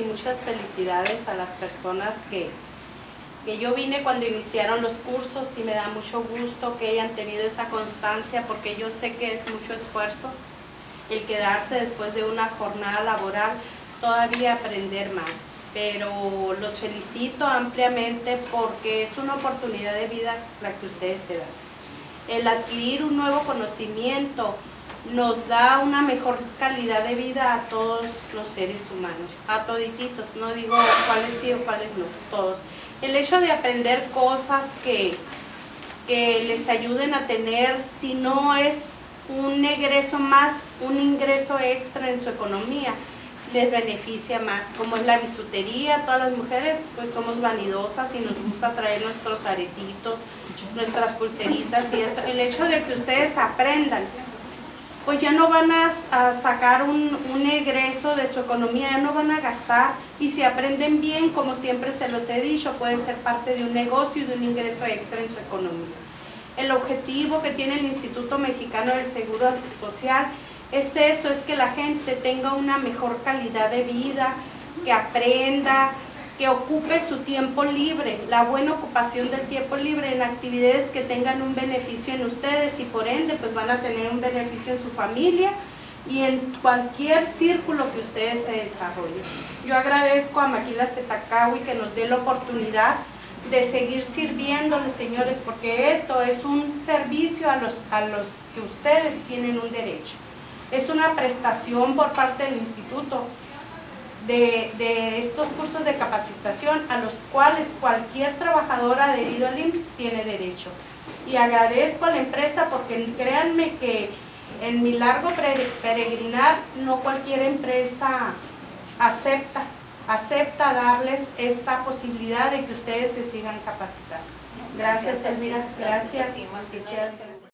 Y muchas felicidades a las personas que, que yo vine cuando iniciaron los cursos y me da mucho gusto que hayan tenido esa constancia porque yo sé que es mucho esfuerzo el quedarse después de una jornada laboral, todavía aprender más. Pero los felicito ampliamente porque es una oportunidad de vida la que ustedes se dan. El adquirir un nuevo conocimiento, nos da una mejor calidad de vida a todos los seres humanos, a todititos, no digo cuáles sí o cuáles no, todos. El hecho de aprender cosas que, que les ayuden a tener, si no es un egreso más, un ingreso extra en su economía, les beneficia más, como es la bisutería, todas las mujeres pues somos vanidosas y nos gusta traer nuestros aretitos, nuestras pulseritas y eso. el hecho de que ustedes aprendan pues ya no van a, sacar un, egreso de su economía, ya no van a gastar y si aprenden bien, como siempre se los he dicho, puede ser parte de un negocio y de un ingreso extra en su economía. El objetivo que tiene el Instituto Mexicano del Seguro Social es eso, es que la gente tenga una mejor calidad de vida, que aprenda, que ocupe su tiempo libre, la buena ocupación del tiempo libre en actividades que tengan un beneficio en ustedes y por ende pues van a tener un beneficio en su familia y en cualquier círculo que ustedes se desarrollen. Yo agradezco a Maquilas Tetacawi que nos dé la oportunidad de seguir sirviéndoles, señores, porque esto es un servicio a los, a los que ustedes tienen un derecho. Es una prestación por parte del instituto de, estos cursos de capacitación a los cuales cualquier trabajador adherido al IMSS tiene derecho. Y agradezco a la empresa porque créanme que en mi largo peregrinar no cualquier empresa acepta, acepta darles esta posibilidad de que ustedes se sigan capacitando. Gracias, Elvira. Gracias.